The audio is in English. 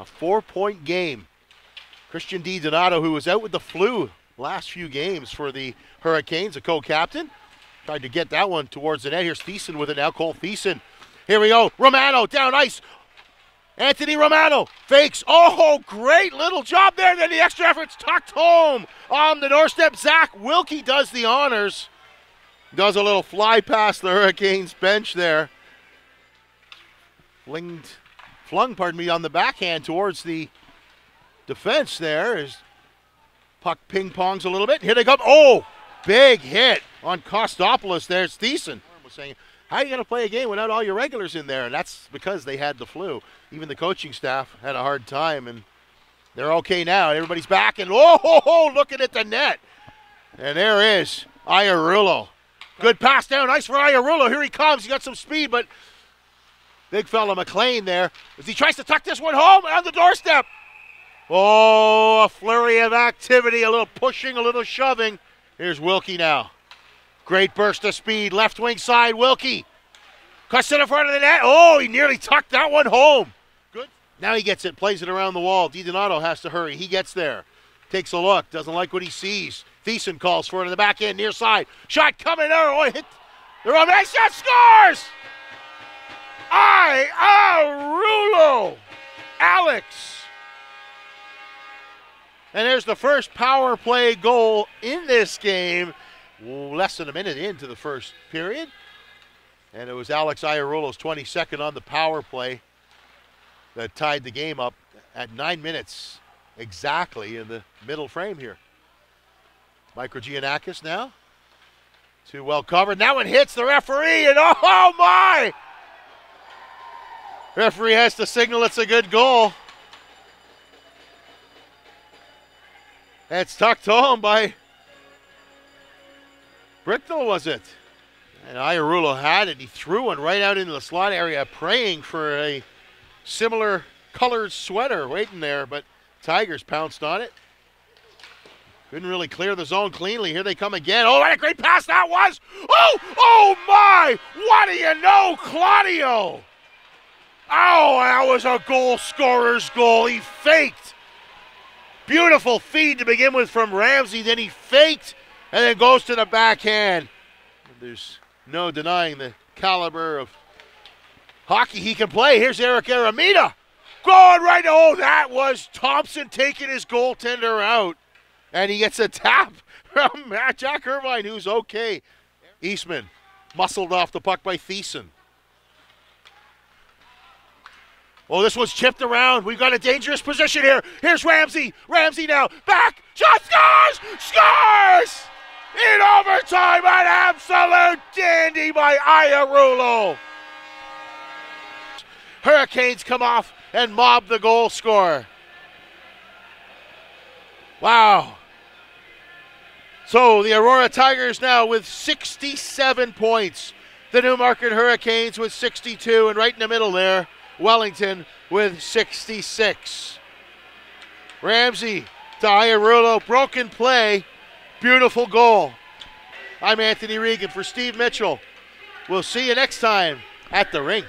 a four point game. Christian Di Donato, who was out with the flu last few games for the Hurricanes, a co captain, tried to get that one towards the net. Here's Thiessen with it now. Cole Thiessen. Here we go. Romano down ice. Anthony Romano fakes. Oh, great little job there. Then the extra effort's tucked home on the doorstep. Zach Wilkie does the honors. Does a little fly past the Hurricanes bench there. Flinged, flung, pardon me, on the backhand towards the defense there as puck ping pongs a little bit. Here they come. Oh, big hit on Kostopoulos there. It's Thiessen was saying, how are you going to play a game without all your regulars in there? And that's because they had the flu. Even the coaching staff had a hard time, and they're okay now. Everybody's back, and oh, ho, ho, looking at the net. And there is Iarulo. Good pass down. Nice for Iarulo. Here he comes. He got some speed, but big fella McLean there as he tries to tuck this one home on the doorstep. Oh, a flurry of activity, a little pushing, a little shoving. Here's Wilkie now. Great burst of speed, left wing side, Wilkie. Cuts it in front of the net. Oh, he nearly tucked that one home. Good. Now he gets it, plays it around the wall. DiDonato has to hurry. He gets there. Takes a look, doesn't like what he sees. Thiessen calls for it in the back end, near side. Shot coming there. Oh, hit the man. Shot scores! Iarulo. Alex. And there's the first power play goal in this game. Less than a minute into the first period. And it was Alex Iarulo's 22nd on the power play that tied the game up at nine minutes exactly in the middle frame here. Microgiannakis now. Too well covered. Now it hits the referee, and oh my! Referee has to signal it's a good goal. That's tucked home by Bricknell, was it? And Iarulo had it. He threw one right out into the slot area, praying for a similar colored sweater waiting there, but Tigers pounced on it. Couldn't really clear the zone cleanly. Here they come again. Oh, what a great pass that was! Oh, oh my! What do you know, Claudio? Oh, that was a goal scorer's goal. He faked. Beautiful feed to begin with from Ramsey. Then he faked and then goes to the backhand. There's no denying the caliber of hockey he can play. Here's Eric Aramita going right. Oh, that was Thompson taking his goaltender out. And he gets a tap from Jack Irvine, who's okay. Eastman muscled off the puck by Thiessen. Oh, this one's chipped around. We've got a dangerous position here. Here's Ramsey. Ramsey now. Back. Shot scores! Scores! In overtime, an absolute dandy by Iarulo. Hurricanes come off and mob the goal scorer. Wow. So the Aurora Tigers now with 67 points. The Newmarket Hurricanes with 62, and right in the middle there, Wellington with 66. Ramsey to Iarulo, broken play, beautiful goal. I'm Anthony Regan for Steve Mitchell. We'll see you next time at the rink.